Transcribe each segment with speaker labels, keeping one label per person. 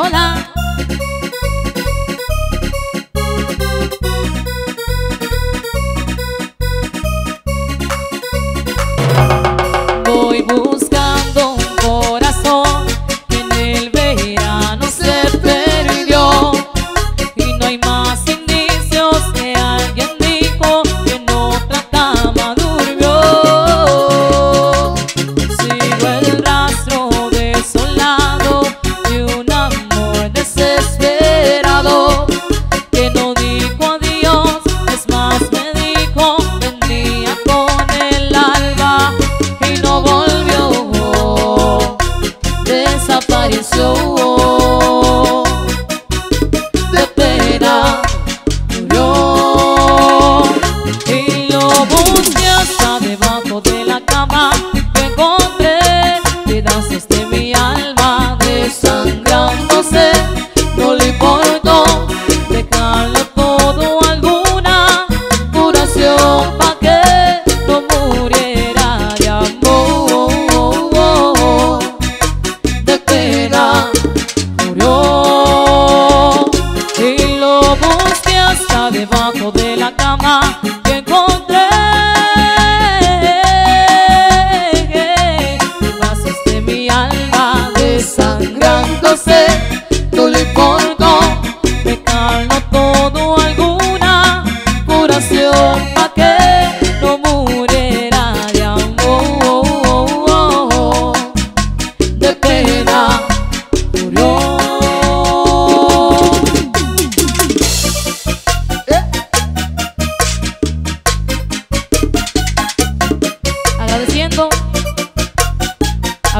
Speaker 1: sola. 喔喔 debajo de la cama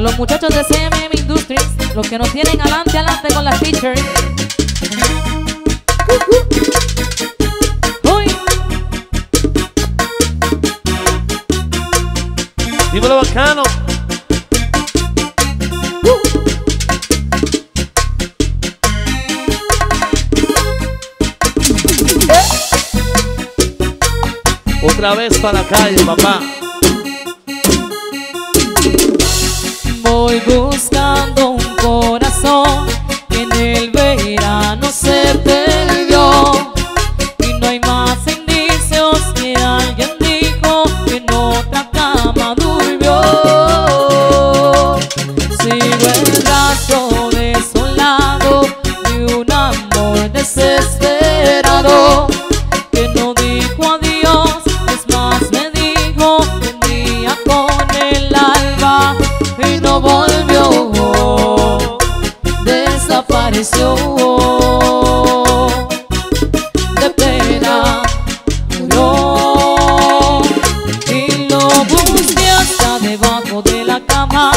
Speaker 1: a los muchachos de CMM Industries los que nos tienen adelante adelante con las features Uy,
Speaker 2: Dímelo bacano. Otra vez para la calle, papá.
Speaker 1: buscar. Desapareció de pena murió y lo busqué hasta debajo de la cama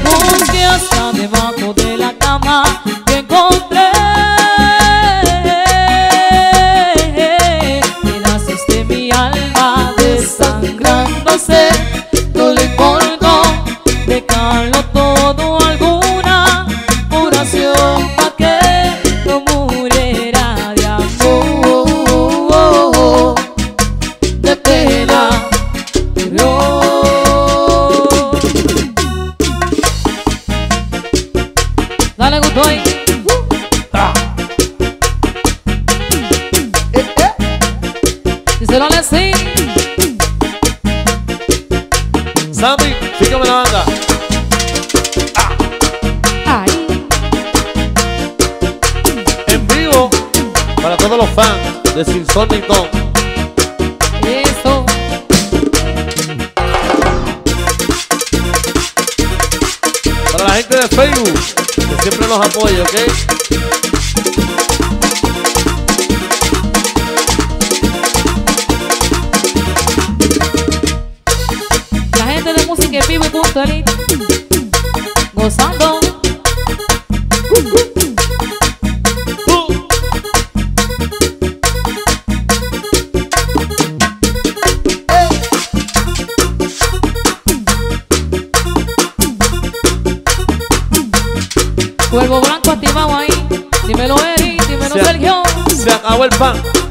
Speaker 1: lo busqué hasta debajo de la cama que encontré. Pedazos de mi alma desangrándose Díselo a sí.
Speaker 2: Sammy, fíjame la banda.
Speaker 1: Ay.
Speaker 2: En vivo para todos los fans de Sin Sol ni Ton.
Speaker 1: Eso.
Speaker 2: Para la gente de Facebook, que siempre nos apoya, ¿ok?
Speaker 1: Story gozando. Cuervo blanco activado ahí. Dímelo Eri, dímelo Sergio.
Speaker 2: Se acabó el pan.